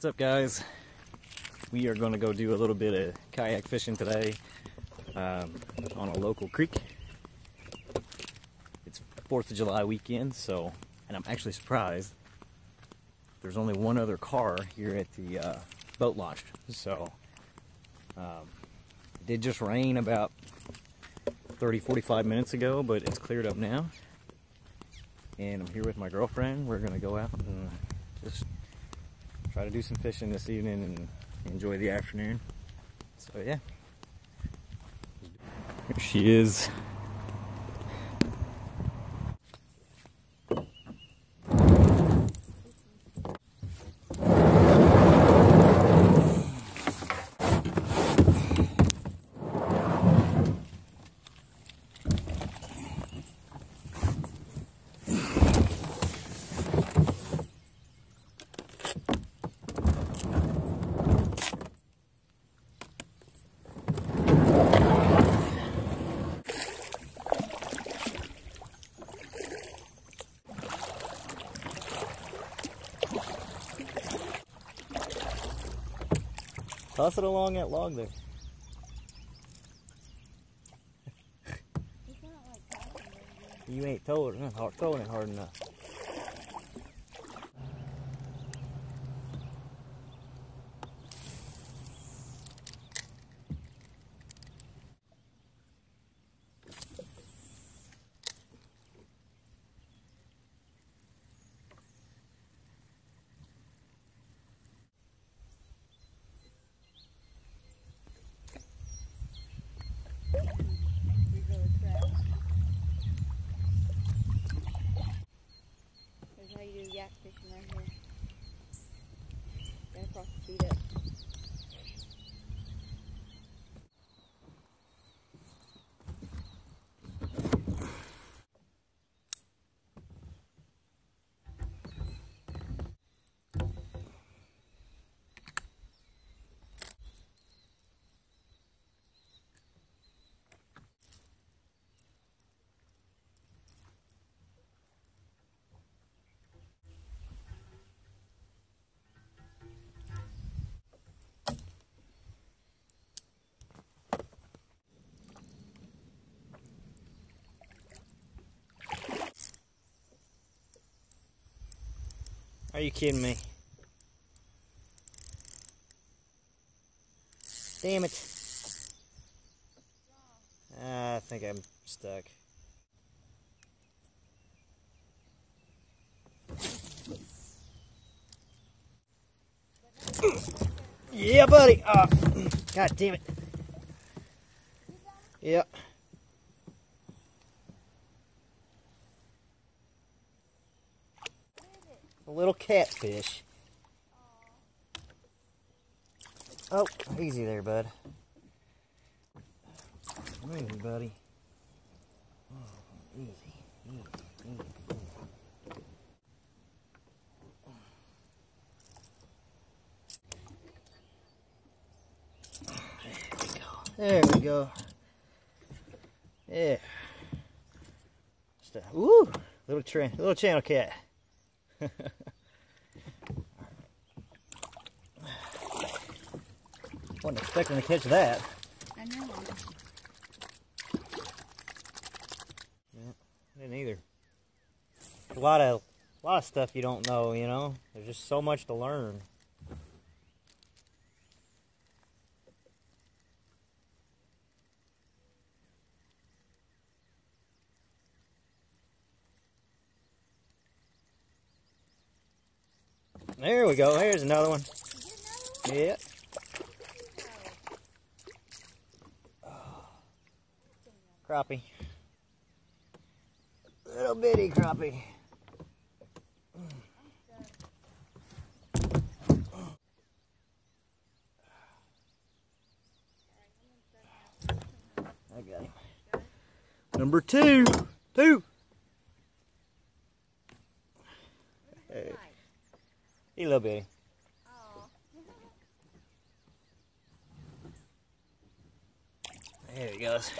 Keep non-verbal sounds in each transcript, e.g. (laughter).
What's up guys? We are going to go do a little bit of kayak fishing today um, on a local creek. It's 4th of July weekend, so, and I'm actually surprised there's only one other car here at the uh, boat launch. So, um, it did just rain about 30, 45 minutes ago, but it's cleared up now. And I'm here with my girlfriend. We're going to go out and just try to do some fishing this evening and enjoy the afternoon. So yeah. Here she is. Toss it along that log there. you ain't throwing it hard, throwing it hard enough. Here's how you do yak fishing right here. Gotta cross the feet up. Are you kidding me? Damn it. Ah, I think I'm stuck. Yeah, buddy. Oh, God damn it. Yep. A little catfish. Oh, easy there, bud. Easy, buddy. Oh, easy, easy, easy. There we go. There we go. Yeah. Just a, woo, little, tra- little channel cat. I (laughs) wasn't expecting to catch that. I know. Yeah, Didn't either. A lot of, a lot of stuff you don't know. You know, there's just so much to learn. There we go. Here's another one. Yeah. Crappie. Little bitty crappie. I got him. Number two. Two. Hey. He a little bitty. There he goes.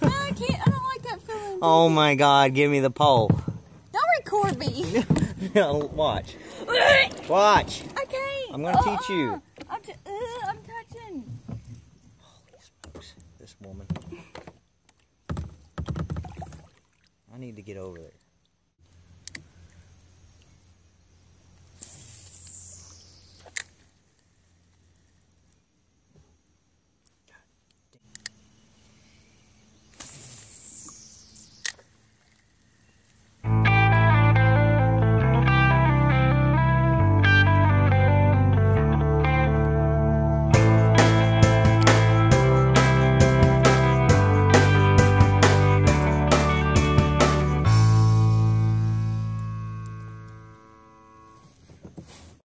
No, I can't. I don't like that feeling. Oh my god, give me the pole. Don't record me. (laughs) Watch. Watch. I can't. I'm gonna teach you. Uh-uh. I'm, t- uh, I'm touching. Holy smokes, this woman. I need to get over there.